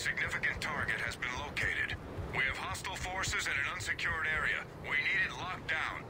significant target has been located. We have hostile forces in an unsecured area. We need it locked down.